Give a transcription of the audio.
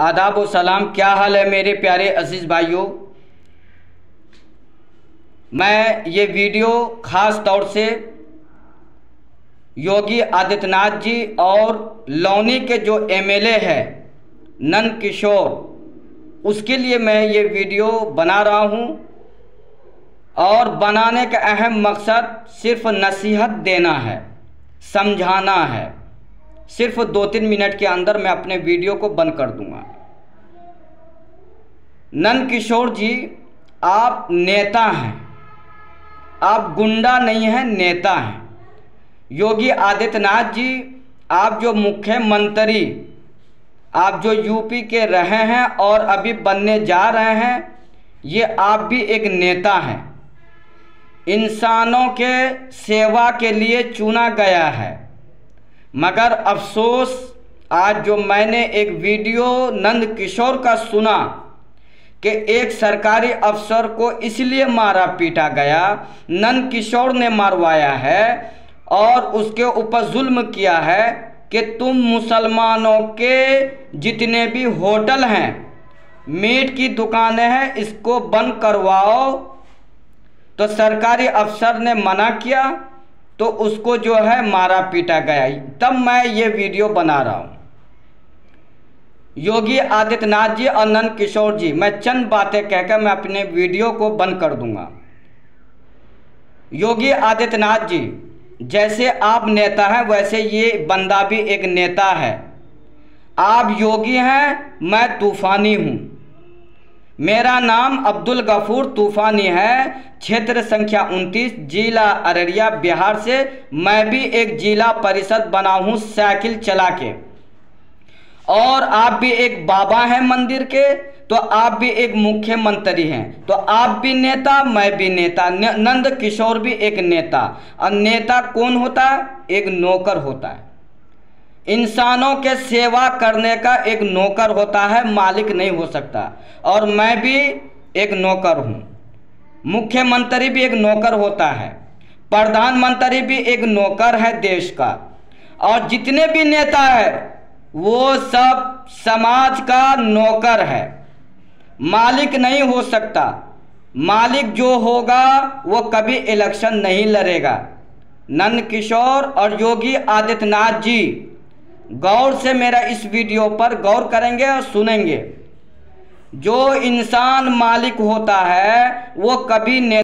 आदाब व सलाम, क्या हाल है मेरे प्यारे अज़ीज़ भाइयों? मैं ये वीडियो ख़ास तौर से योगी आदित्यनाथ जी और लौनी के जो एमएलए है, नंद किशोर, उसके लिए मैं ये वीडियो बना रहा हूँ और बनाने का अहम मकसद सिर्फ़ नसीहत देना है, समझाना है। सिर्फ़ दो तीन मिनट के अंदर मैं अपने वीडियो को बंद कर दूँगा। नंद किशोर जी, आप नेता हैं। आप गुंडा नहीं हैं, नेता हैं। योगी आदित्यनाथ जी, आप जो मुख्यमंत्री, आप जो यूपी के रहे हैं और अभी बनने जा रहे हैं, ये आप भी एक नेता हैं। इंसानों के सेवा के लिए चुना गया है। मगर अफसोस, आज जो मैंने एक वीडियो नंद किशोर का सुना कि एक सरकारी अफसर को इसलिए मारा पीटा गया नंद किशोर ने मारवाया है और उसके ऊपर जुल्म किया है कि तुम मुसलमानों के जितने भी होटल हैं, मीट की दुकानें हैं, इसको बंद करवाओ। तो सरकारी अफसर ने मना किया तो उसको जो है मारा पीटा गया। तब मैं ये वीडियो बना रहा हूँ। योगी आदित्यनाथ जी और नंद किशोर जी, मैं चंद बातें कहकर मैं अपने वीडियो को बंद कर दूँगा। योगी आदित्यनाथ जी, जैसे आप नेता हैं, वैसे ये बंदा भी एक नेता है। आप योगी हैं, मैं तूफ़ानी हूँ। मेरा नाम अब्दुल गफूर तूफ़ानी है। क्षेत्र संख्या 29 जिला अररिया, बिहार से। मैं भी एक जिला परिषद बना हूँ, साइकिल चला के। और आप भी एक बाबा हैं मंदिर के तो आप भी एक मुख्यमंत्री हैं। तो आप भी नेता, मैं भी नेता नंद किशोर भी एक नेता। और नेता कौन होता है? एक नौकर होता है। इंसानों के सेवा करने का एक नौकर होता है, मालिक नहीं हो सकता। और मैं भी एक नौकर हूँ। मुख्यमंत्री भी एक नौकर होता है। प्रधानमंत्री भी एक नौकर है देश का। और जितने भी नेता है वो सब समाज का नौकर है। मालिक नहीं हो सकता। मालिक जो होगा, वो कभी इलेक्शन नहीं लड़ेगा। नंद किशोर और योगी आदित्यनाथ जी, गौर से मेरा इस वीडियो पर गौर करेंगे और सुनेंगे। जो इंसान मालिक होता है, वो कभी